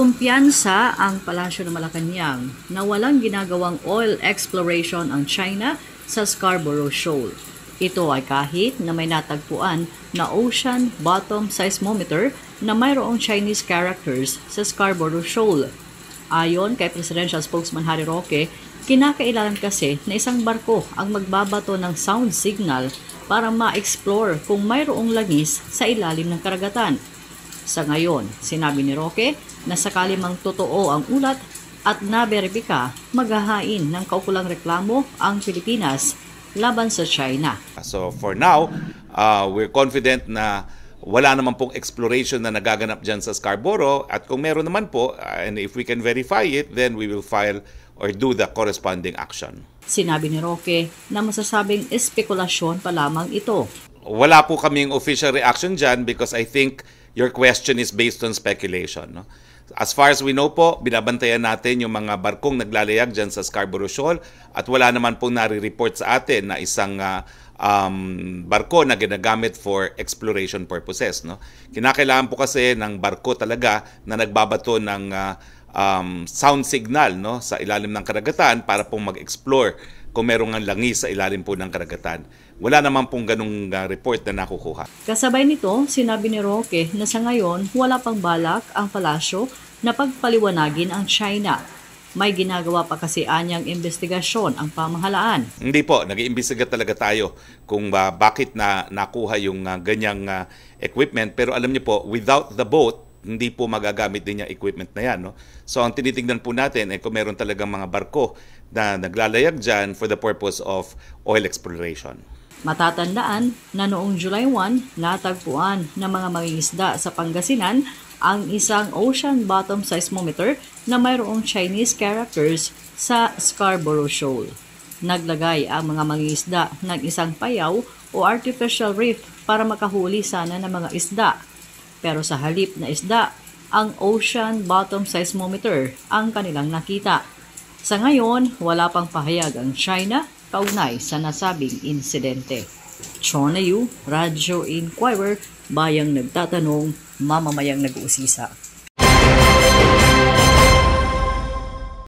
Kumpiyansa ang Palasyo ng Malacanang na walang ginagawang oil exploration ang China sa Scarborough Shoal. Ito ay kahit na may natagpuan na ocean bottom seismometer na mayroong Chinese characters sa Scarborough Shoal. Ayon kay Presidential Spokesman Harry Roque, kinakailangan kasi na isang barko ang magbabato ng sound signal para ma-explore kung mayroong langis sa ilalim ng karagatan. Sa ngayon, sinabi ni Roque na sakali mang totoo ang ulat at naberipika, maghahain ng kaukulang reklamo ang Pilipinas laban sa China. So for now, uh, we're confident na wala naman pong exploration na nagaganap dyan sa Scarborough at kung meron naman po, uh, and if we can verify it, then we will file or do the corresponding action. Sinabi ni Roque na masasabing espekulasyon pa lamang ito. Wala po kaming official reaction dyan because I think your question is based on speculation. No? As far as we know po, binabantayan natin yung mga barkong naglalayag dyan sa Scarborough Shoal at wala naman pong nare-report sa atin na isang uh, um, barko na ginagamit for exploration purposes. No? Kinakailangan po kasi ng barko talaga na nagbabato ng uh, um, sound signal no, sa ilalim ng karagatan para pong mag-explore kung merong ang langis sa ilalim po ng karagatan. Wala naman pong ganong uh, report na nakukuha. Kasabay nito, sinabi ni Roque na sa ngayon wala pang balak ang palasyo na pagpaliwanagin ang China. May ginagawa pa kasi anyang investigasyon ang pamahalaan. Hindi po, nag-iimbestiga talaga tayo kung uh, bakit na nakuha yung uh, ganyang uh, equipment. Pero alam niyo po, without the boat, hindi po magagamit din yung equipment na yan. No? So ang tinitingnan po natin ay eh, kung meron talagang mga barko na naglalayag dyan for the purpose of oil exploration. Matatandaan na noong July 1, natagpuan ng mga mangingisda sa Pangasinan ang isang ocean bottom seismometer na mayroong Chinese characters sa Scarborough Shoal. Naglagay ang mga mangingisda ng isang payaw o artificial reef para makahuli sana ng mga isda pero sa halip na isda, ang ocean bottom seismometer ang kanilang nakita. Sa ngayon, wala pang pahayag ang China kaugnay sa nasabing insidente. Chona Yu, Radyo Inquirer, Bayang Nagtatanong, Mamamayang Nag-uusisa.